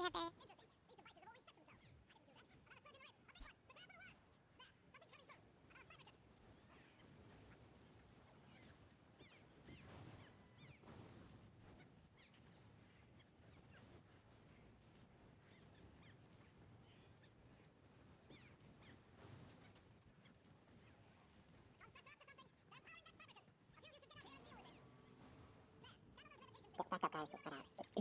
you have to. Get back up, guys. Let's get out.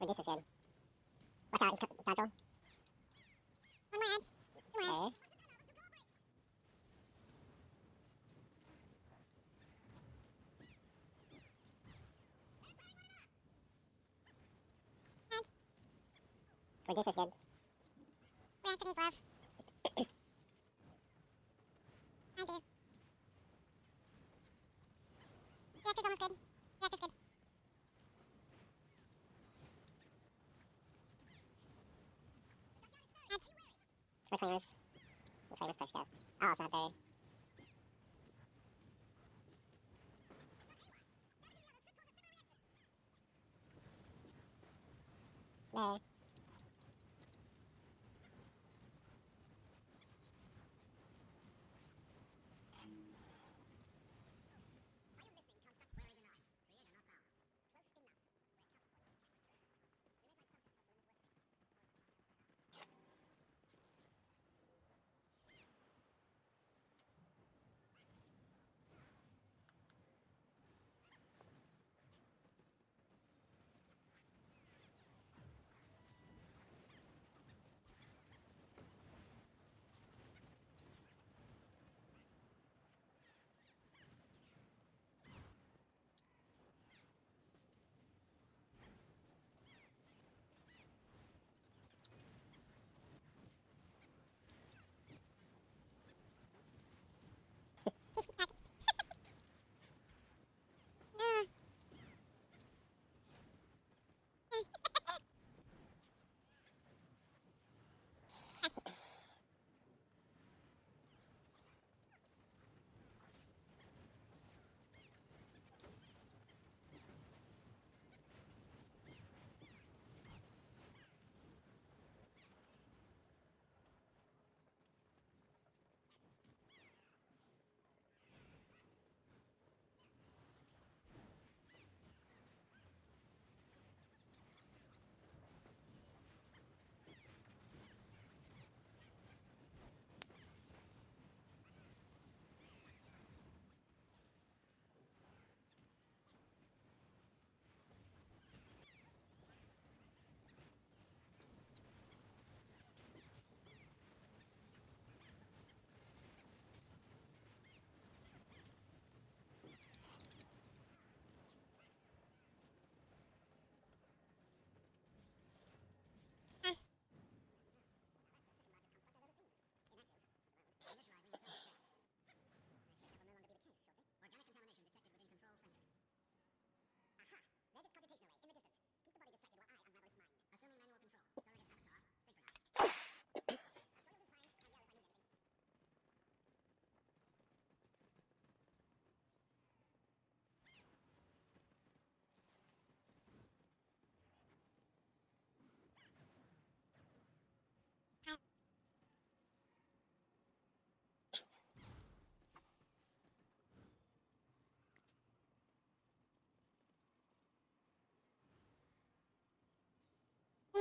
Reducer's good. Watch out, he's roll. One more ad. Two more ads. Reducer's good. Reactor Reclaimers. Reclaimers pushed up. Oh, it's not third. There.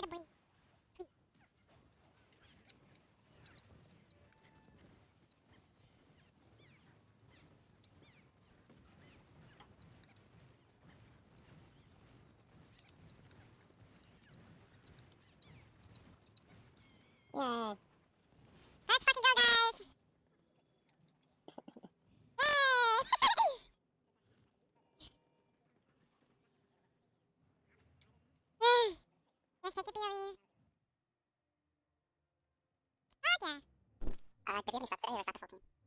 To breathe. Oh, yeah. Uh, did you have any subs today, or is the full team?